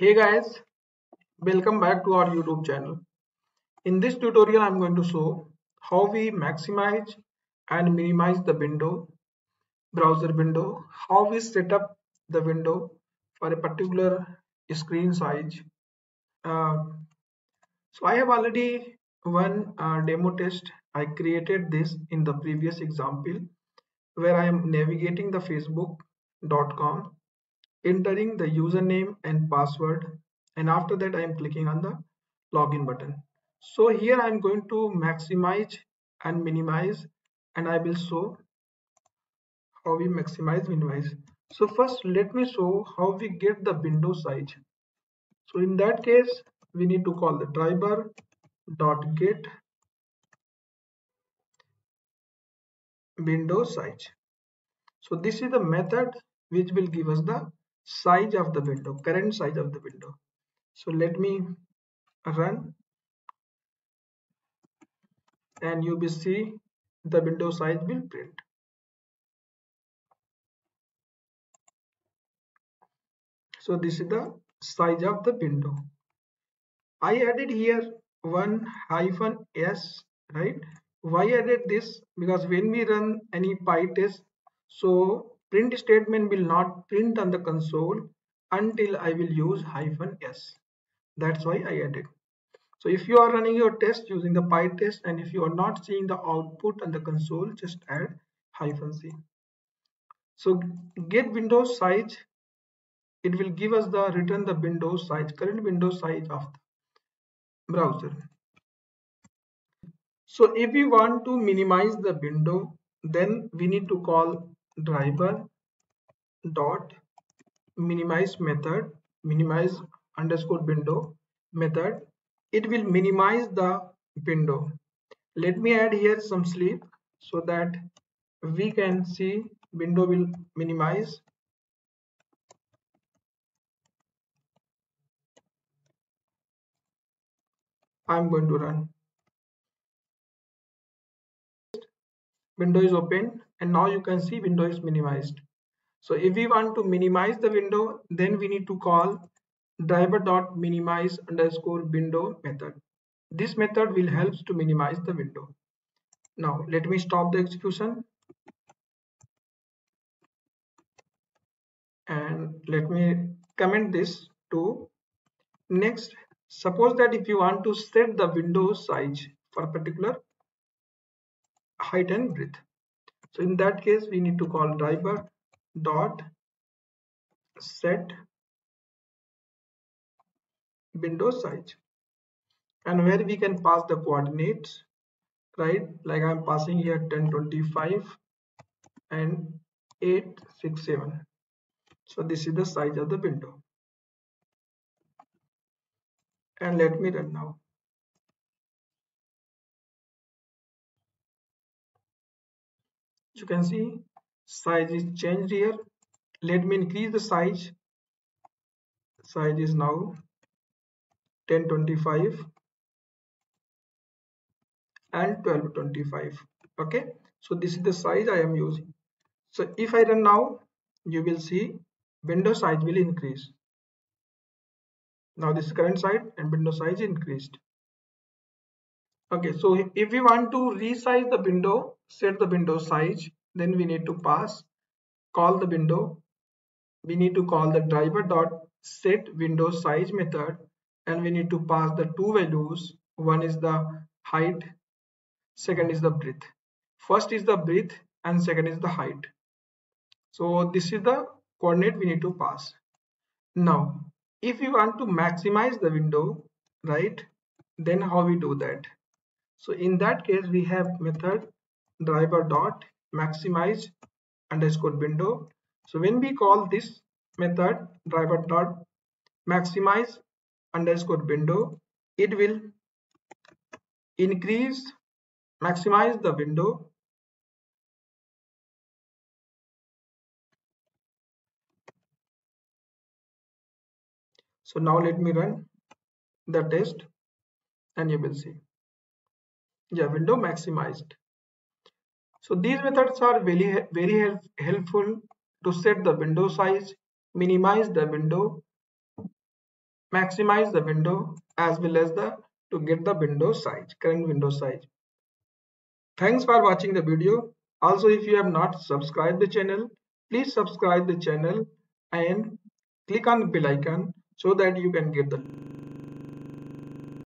Hey guys, welcome back to our YouTube channel. In this tutorial, I'm going to show how we maximize and minimize the window, browser window, how we set up the window for a particular screen size. Uh, so I have already one uh, demo test. I created this in the previous example where I am navigating the facebook.com entering the username and password and after that I am clicking on the login button. So here I am going to maximize and minimize and I will show how we maximize minimize. So first let me show how we get the window size. So in that case we need to call the driver dot get window size. So this is the method which will give us the size of the window current size of the window. So let me run and you will see the window size will print. So this is the size of the window. I added here one hyphen s right? Why added this? Because when we run any PyTest so print statement will not print on the console until I will use hyphen s. That's why I added. So if you are running your test using the PyTest and if you are not seeing the output on the console, just add hyphen c. So get window size, it will give us the return the window size, current window size of the browser. So if we want to minimize the window, then we need to call driver dot minimize method minimize underscore window method. It will minimize the window. Let me add here some sleep so that we can see window will minimize. I'm going to run. Window is open and now you can see window is minimized so if we want to minimize the window, then we need to call driver dot minimize underscore window method. This method will help to minimize the window. Now let me stop the execution and let me comment this to next suppose that if you want to set the window size for particular height and width so in that case we need to call driver dot set window size. And where we can pass the coordinates right? Like i'm passing here 1025 and 867 so this is the size of the window. And let me run now you can see size is changed here. Let me increase the size. Size is now 1025 and 1225 okay? So this is the size i am using. So if i run now you will see window size will increase. Now this current size and window size increased okay so if we want to resize the window set the window size then we need to pass call the window. We need to call the driver dot set window size method and we need to pass the two values. One is the height second is the breadth. First is the breadth and second is the height. So this is the coordinate we need to pass. Now if you want to maximize the window right then how we do that so in that case we have method driver dot maximize underscore window. So when we call this method driver dot maximize underscore window it will increase maximize the window. So now let me run the test and you will see yeah window maximized. So these methods are very, very helpful to set the window size, minimize the window maximize the window as well as the to get the window size current window size. Thanks for watching the video. Also if you have not subscribed the channel please subscribe the channel and click on the bell icon so that you can get the